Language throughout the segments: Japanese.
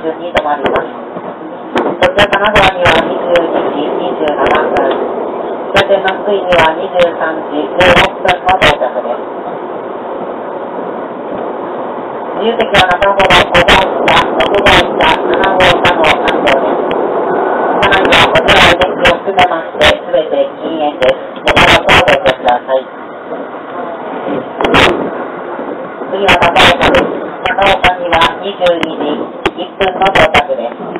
32ります。には22時27分、には23時16分の到着です。自由席は中ほど5号車、6号車、7号車の担当です。車はこちらを含めまして、すべて禁煙です。ご協力をください。次は高岡です。高岡には22時。1分の到着です。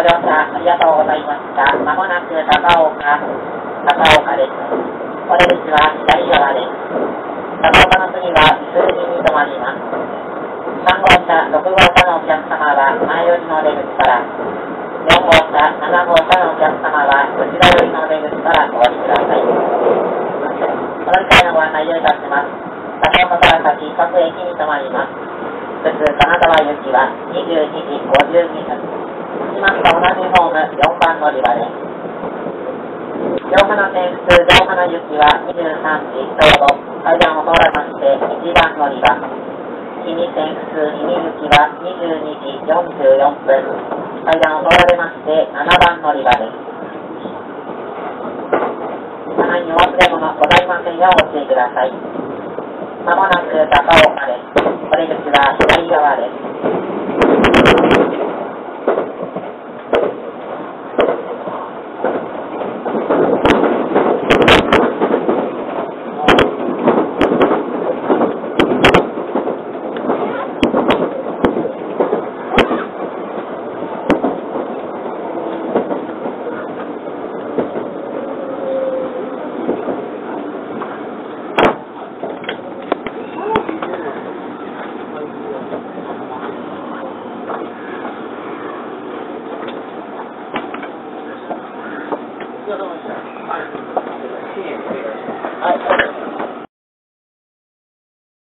ご乗車ありがとうございました。まもなく高岡、高岡です。お出口は左側です。高岡の次は伊豆に停まります。3号車、6号車のお客様は前寄りの出口から、4号車、7号車のお客様は後ろ寄りの出口からお降りください。この機会のご案内をいたします。高岡から先、各駅に停まります。普通金沢行きは22時52分。しますと同じホーム4番乗り場です。上下の点数、上下の行きは23時ちょうど階段を通らまして1番乗り場。日に点数、日に行きは22時44分階段を通られまして7番乗り場です。車内にお忘れ物ございませんようご注意ください。まもなく高岡です。お出口は左側です。